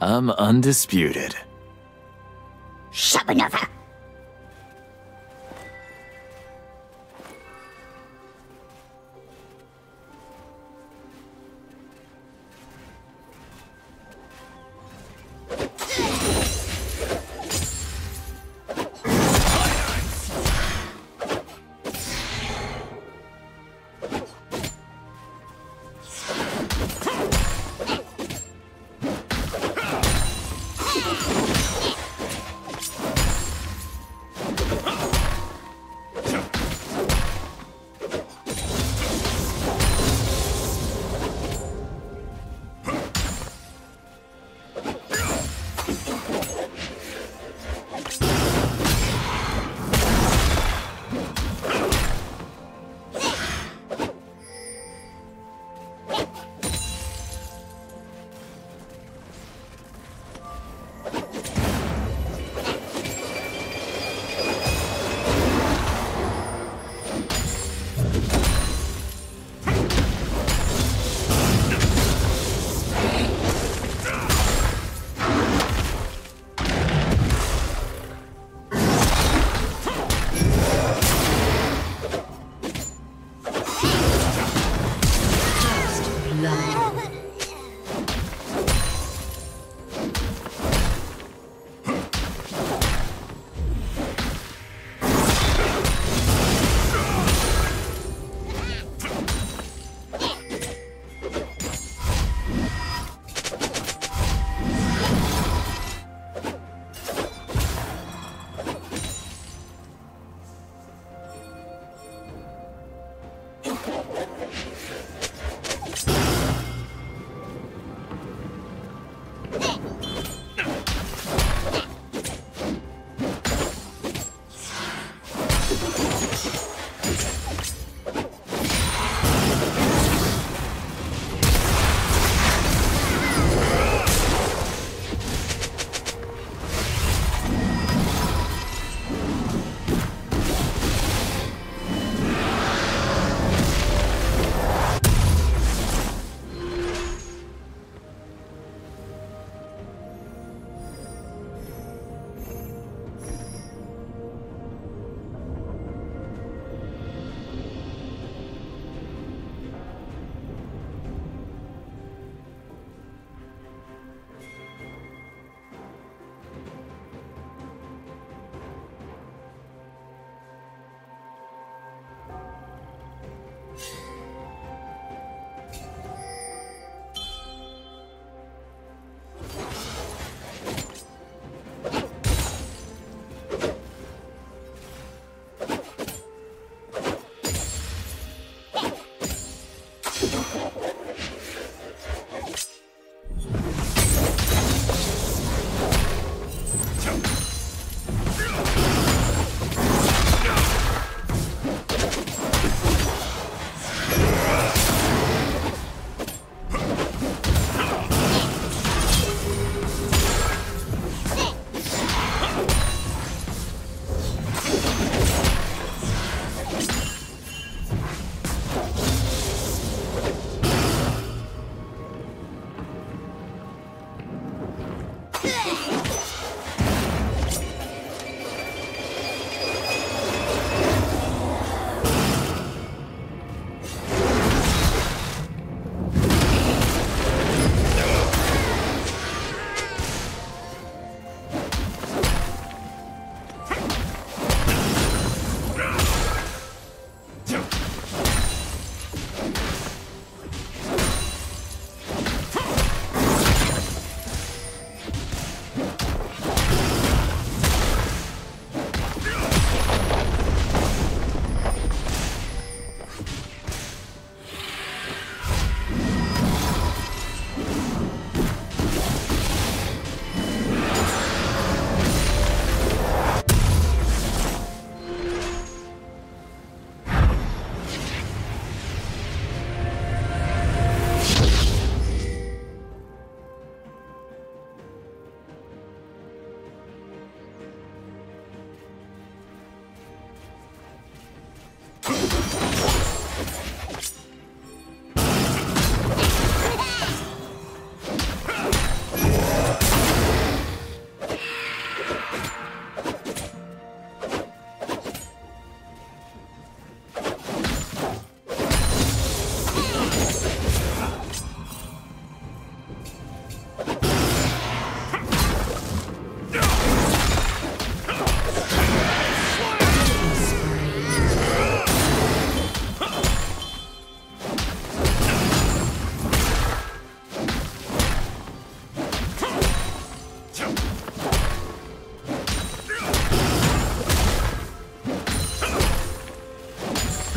I'm undisputed. Shabanova!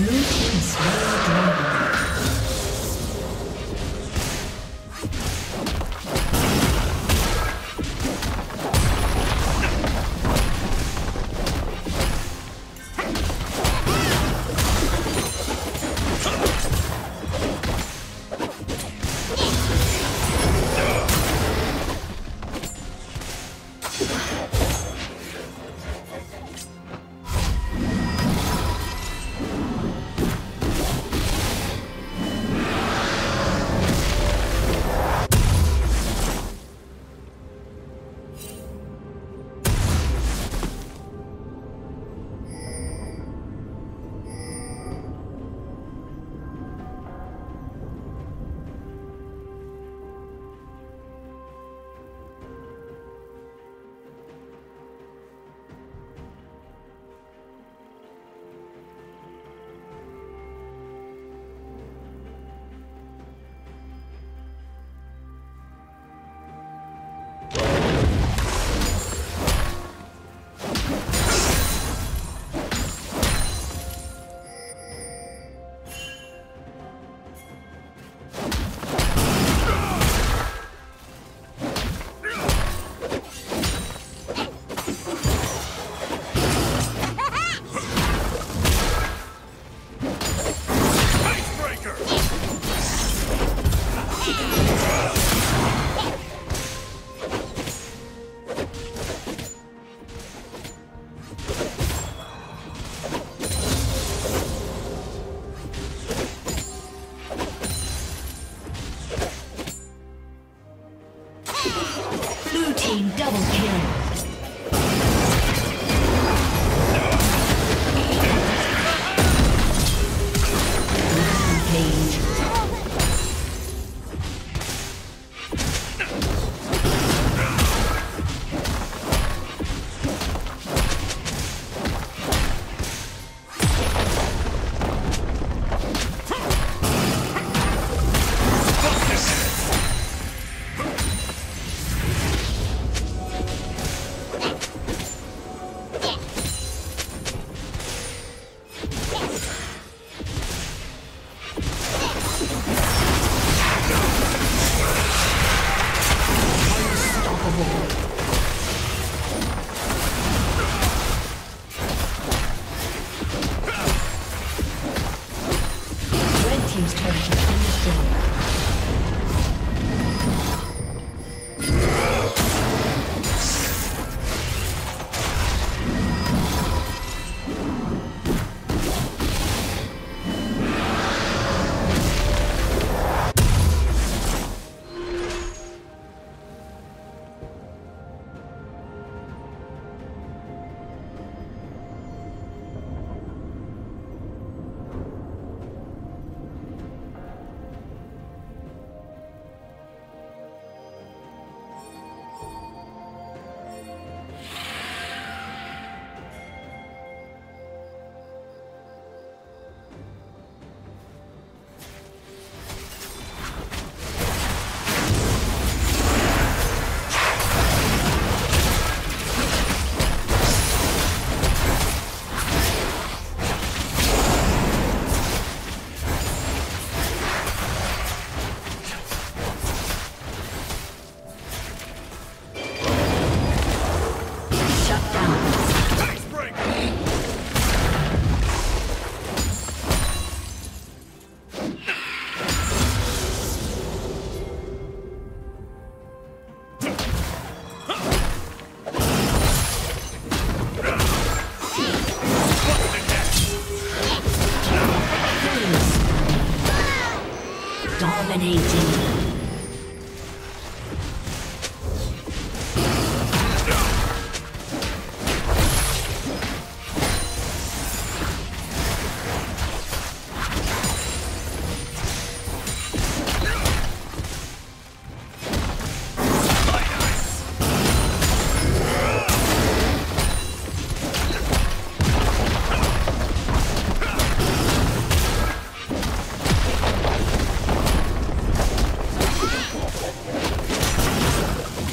Blue team's slain the dragon.